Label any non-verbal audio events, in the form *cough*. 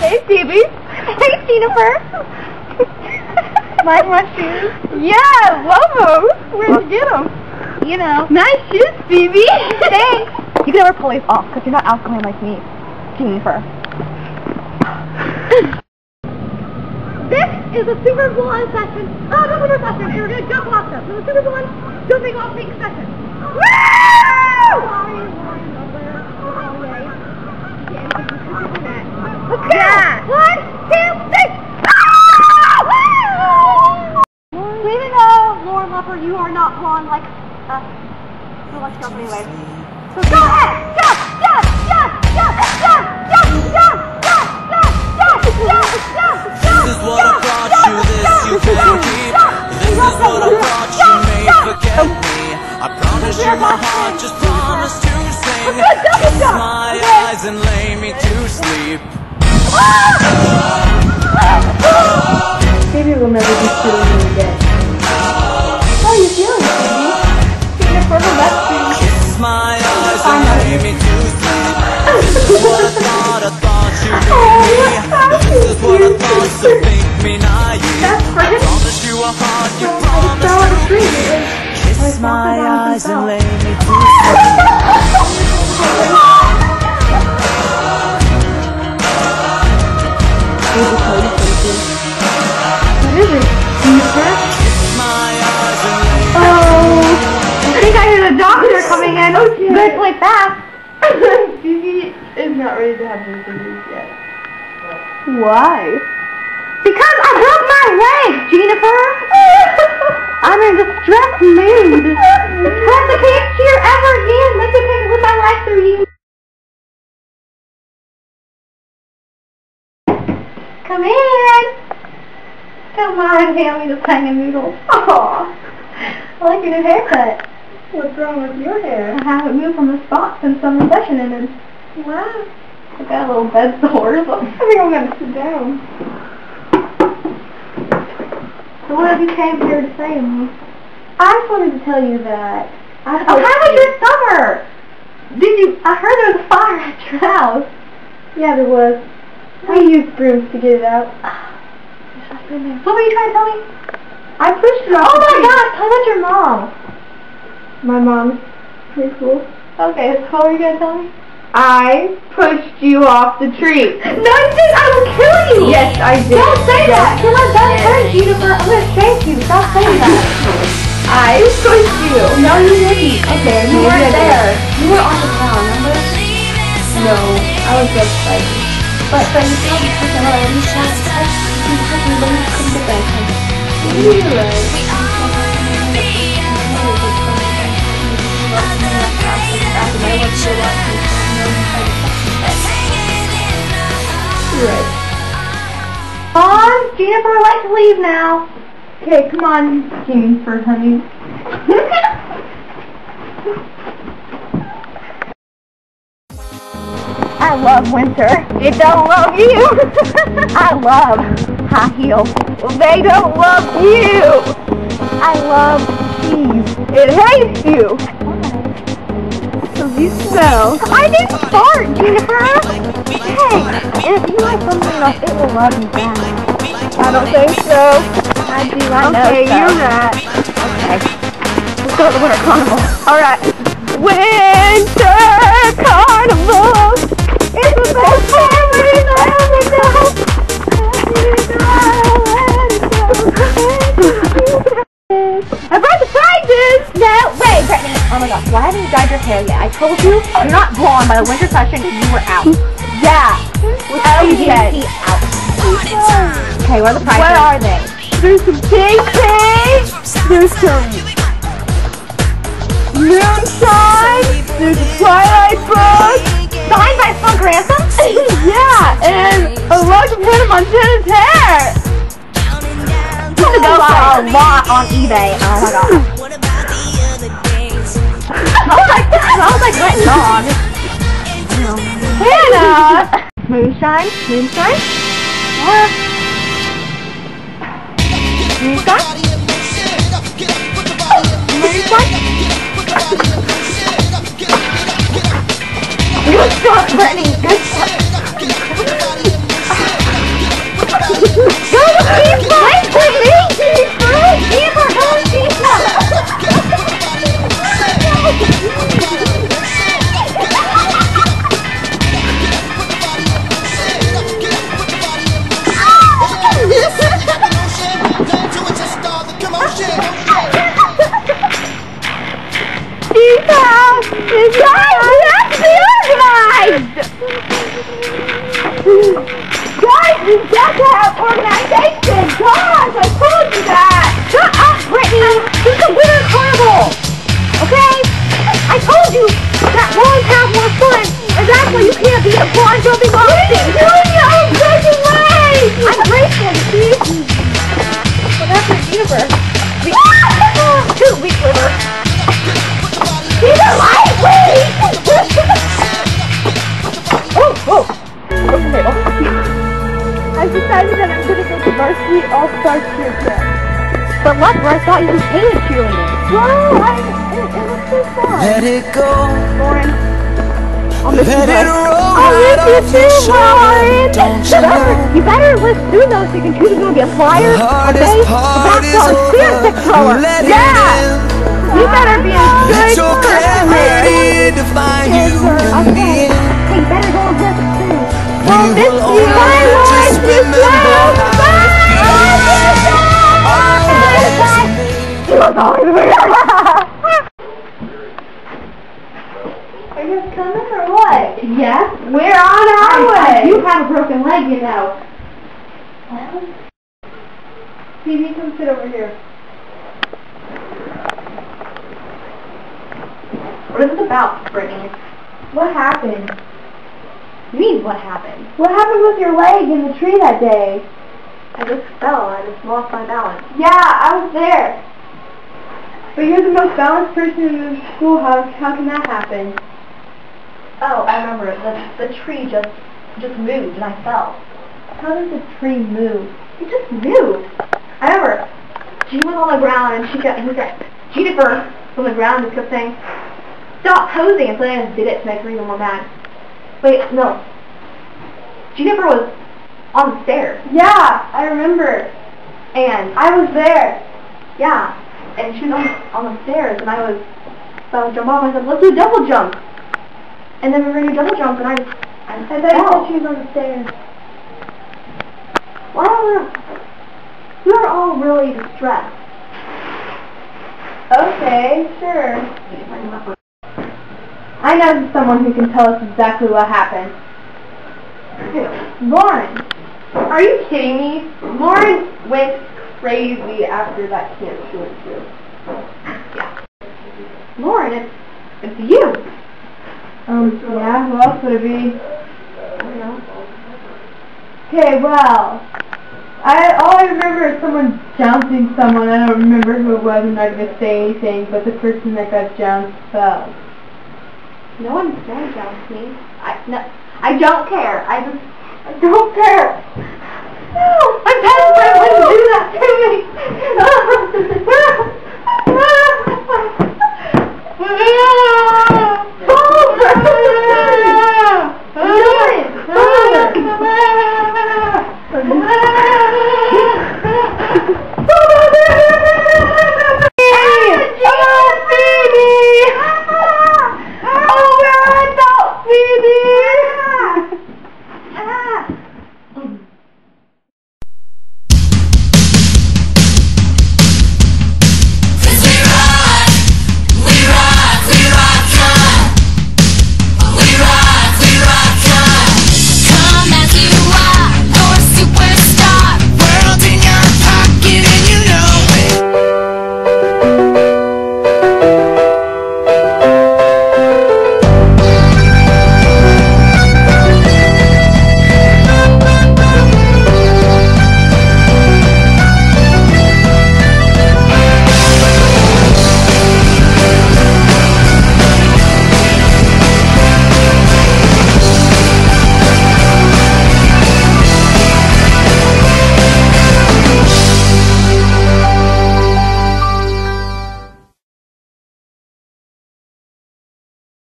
Hey, Stevie. Hey, Jennifer. like my shoes? Yeah, love them. Where'd you get them? You know. Nice shoes, Stevie. Thanks. You can never pull these off because you're not alkaline like me, Jennifer. Is a super blonde session. Oh, no, we're going to jump off them. So the super blonde jumping off pink Baby will never be feeling again. How are you feeling, baby? Taking a further left oh, to you. *laughs* That's friggin' I fell out of the tree. Kiss my eyes and lay me to sleep. *laughs* coming in. Oh, Okay. Better play fast. Stevie is not ready to have visitors yet. Why? Because I broke my leg, Jennifer. *laughs* I'm in a distressed mood. Plus, *laughs* I can't cheer ever again. Like I can't live my life through you. Come in. Come on, hand me the hanging noodles. *laughs* Aw, I like your new haircut. What's wrong with your hair? I haven't moved from the spot since summer session ended. Wow. I got a little bed sores. I think I'm gonna sit down. So what have you came here to say to me? I just wanted to tell you that I Oh, how was your summer? Did you? I heard there was a fire at your house. Yeah, there was. I used brooms to get it out. *sighs* What were you trying to tell me? I pushed it off Oh my gosh, tell about your mom. My mom's pretty cool. Okay, so what were you gonna tell me? I pushed you off the tree. *laughs* No, you didn't. I will kill you. Yes, I did. Don't say that. You're my best friend, Jennifer. I'm gonna shank you. Stop saying that. I pushed you. No, you didn't. Okay, you weren't there. You were on the ground, remember? No, I was just excited. But but you told me something about you said you told me when you couldn't get that. You're right. You're right. Mom, Jennifer like to leave now. Okay, come on, Jennifer, honey. I love winter. It don't love you. *laughs* I love high heels. They don't love you. I love cheese. It hates you. You smell. I didn't fart, Jennifer. Hey, if you like something else, it will love you back. I don't think so. I do. I know. Okay, so. you're right. Okay. Let's go to the winter carnival. All right. Winter carnival. It's the best Oh my gosh, why haven't you dyed your hair yet? I told you, you're not blonde by the winter session and you were out. Yeah. Okay. out. Okay, where are the prizes? What are they? There's some cake There's some moonshine. There's a Twilight book. Signed by Funk Ransom? yeah, and a lot of Hannah Montana's hair. Go buy a lot on eBay. Oh my god. *laughs* was like, I like. No, Hannah! moonshine? Moonshine? What? Moonshine? Moonshine? What's up, Brittany? Thought you hated I, it, it was so fun. Let it go, Lauren. I'll miss you, let it roll I'll right miss you too. Lauren. Don't you? You better list through those so you can choose if you want to be a flyer, The hardest okay, a part is a thrower. It yeah. You better be a good Feels. Always me. Are you coming or what? Yes? We're on our I, way. you have a broken leg, you know. Well, TV, come sit over here. What is it about, Brittany? What happened? You mean what happened? What happened with your leg in the tree that day? I just fell. I just lost my balance. Yeah, I was there. But you're the most balanced person in the school. How, how can that happen? Oh, I remember. The the tree just just moved and I fell. How does a tree move? It just moved. I remember. She was on the ground and she got he got Jennifer on the ground just kept saying, "Stop posing!" And so I just did it to make her even more mad. Wait, no. Jennifer was on the stairs Yeah, I remember. and I was there. yeah, and she was on on the stairs and I was so I was jump off. I said, "Let's do a double jump." And then we were gonna do a double jump and I just I just I thought you said she was on the stairs. Why are we are all really distressed? Okay, sure. I know someone who can tell us exactly what happened. Lauren. Are you kidding me? Lauren went crazy after that camp she went to. Yeah. Lauren, it's, it's you. Um, yeah, who else would it be? I don't know. Okay, well, I all I remember is someone jouncing someone. I don't remember who it was. I'm not gonna say anything, but the person that got jounced fell. No one's going to jump me. I, no, I don't care. I just, I don't care. No, I'm desperate when you do that to *laughs* *laughs* me.